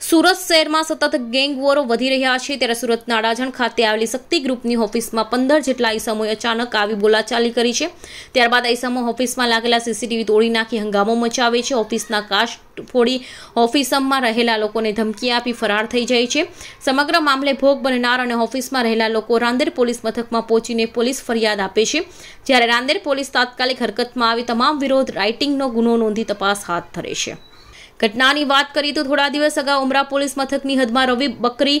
સુરત શહેરમાં સતત ગેંગ વોરો વધી રહ્યા છે. ત્યારે સુરતના અડાજણ ખાતે આવેલી શક્તિ ગ્રુપની ઓફિસમાં પંદર જેટલા ઈસમોએ અચાનક આવી બોલાચાલી કરી છે. ત્યારબાદ ઈસમો ઓફિસમાં લાગેલા સીસીટીવી તોડી નાખી હંગામો મચાવે છે. ઓફિસના કાચ ફોડી ઓફિસમાં રહેલા લોકોને ધમકી આપી ફરાર થઈ જાય છે. સમગ્ર મામલે ભોગ બનનાર અને ઓફિસમાં રહેલા લોકો રાંદેર પોલીસ મથકમાં પહોંચીને પોલીસ ફરિયાદ આપે છે. જ્યારે રાંદેર પોલીસ તાત્કાલિક હરકતમાં આવી, તમામ વિરોધ, રાઇટિંગનો ગુનો નોંધી તપાસ હાથ ધરે છે. ઘટનાની વાત કરીએ તો થોડા દિવસ અગાઉ ઉમરા પોલીસ મથકની હદમાં રવિ બકરી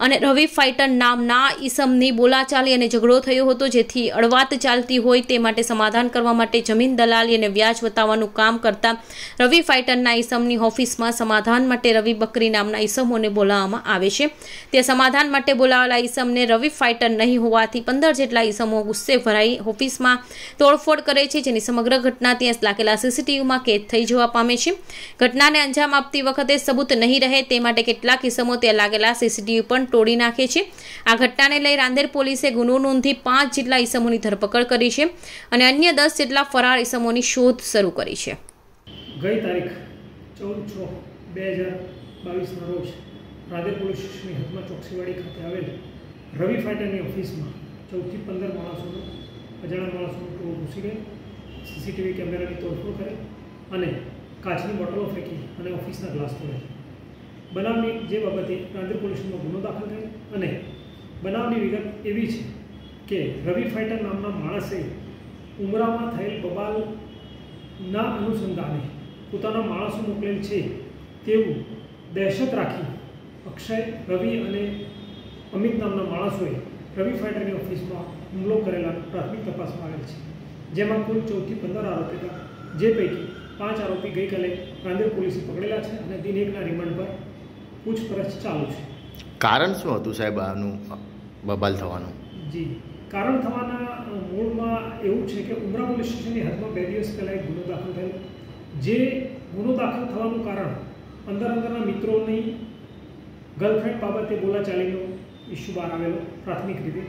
અને રવિ ફાઇટર નામના ઈસમની બોલાચાલી અને ઝઘડો થયો હતો, જેથી અડવાત ચાલતી હોય તે માટે સમાધાન કરવા માટે જમીન દલાલી અને વ્યાજ બતાવવાનું કામ કરતા રવિ ફાઇટરના ઈસમની ઓફિસમાં સમાધાન માટે રવિ બકરી નામના ઈસમોને બોલાવવામાં આવે છે. તે સમાધાન માટે બોલાવેલા ઈસમને રવિ ફાઇટર નહીં હોવાથી પંદર જેટલા ઈસમો ગુસ્સે ભરાઈ ઓફિસમાં તોડફોડ કરે છે, જેની સમગ્ર ઘટના ત્યાં લાગેલા સીસીટીવીમાં કેદ થઈ જવા પામે છે. ઘટનાને અંજામ આપતી વખતે સબૂત નહીં રહે તે માટે કેટલાક ઈસમો ત્યાં લાગેલા સીસીટીવી પણ તોડી નાખે છે. આ ઘટનાને લઈ રાંદેર પોલીસે ગુનો નોંધી પાંચ જેટલા ઈસમોની ધરપકડ કરી છે અને અન્ય દસ જેટલા ફરાર ઈસમોની શોધ શરૂ કરી છે. ગઈ તારીખ ચૌદ છ બે હજાર બાવીસના રોજ રાધે પોલીસ સ્ટેશનની હદમાં ચોકસીવાડી ખાતે આવેલ રવિ ફાઇટરની ઓફિસમાં ચૌદથી પંદર માણસોનો અજાણા માણસોનો ટોળ ઘૂસી સીસીટીવી કેમેરાની તોડફોડ કરી અને કાચની બોટલો ફેંકી અને ઓફિસના ગ્લાસ તોડ્યા. બનાવની જે બાબતે રાંદેર પોલીસમાં ગુનો દાખલ થયો અને બનાવની વિગત એવી છે કે રવિ ફાઇટર નામના માણસે ઉમરામાં થયેલ બબાલના અનુસંધાને પોતાના માણસો મોકલેલ છે તેવું દહેશત રાખી અક્ષય, રવિ અને અમિત નામના માણસોએ રવિ ફાઇટરની ઓફિસમાં હુમલો કરેલા પ્રાથમિક તપાસમાં આવેલ છે. જેમાં કુલ ચૌદથી પંદર આરોપી હતા. જે પૈકી પાંચ આરોપી ગઈકાલે રાંદેર પોલીસે પકડેલા છે અને દિન એકના રિમાન્ડ પર પૂછપરછ ચાલુ છે. કારણ શું હતું સાહેબ આનું બબાલ થવાનું? જી કારણ થવાના મૂળમાં એવું છે કે ઉમરા પોલીસ સ્ટેશનની હદમાં બે દિવસ પહેલાં એક ગુનો દાખલ થયેલો. જે ગુનો દાખલ થવાનું કારણ અંદર અંદરના મિત્રોની ગર્લફ્રેન્ડ બાબતે બોલાચાલીનો ઇસ્યુ બહાર આવેલો પ્રાથમિક રીતે.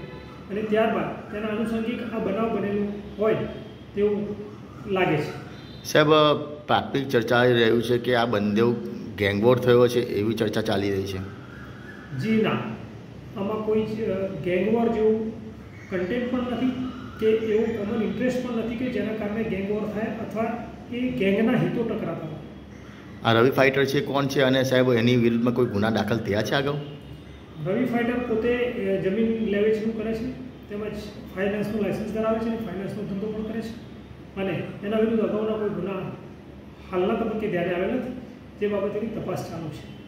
અને ત્યારબાદ તેના આનુષંગિક આ બનાવ બનેલો હોય તેવું લાગે છે. સાહેબ પ્રાથમિક ચર્ચા આવી રહ્યું છે કે આ બંદેવ ગેંગવોર થયો છે એવી ચર્ચા ચાલી રહી છે. જી ના. આમાં કોઈ ગેંગવોર જેવું કન્ટેન્ટ પણ નથી કે એવો કોમન ઇન્ટરેસ્ટ પણ નથી કે જેના કારણે ગેંગવોર થાય અથવા એ ગેંગના હિતો ટકરાતા આ રવિ ફાઇટર છે કોણ છે અને સાહેબ એની વિરુદ્ધમાં કોઈ ગુના દાખલ થયા છે અગાઉ રવિ ફાઇટર પોતે જમીન લેવેચનું કરે છે તેમજ ફાઇનાન્સનું લાયસન્સ ધરાવે છે અને ફાઇનાન્સનો ધંધો પણ કરે છે. અને એના વિરુદ્ધ અગાઉના કોઈ ગુના હાલના તબક્કે ધ્યાને આવેલ નથી. તે બાબતેની તપાસ ચાલુ છે.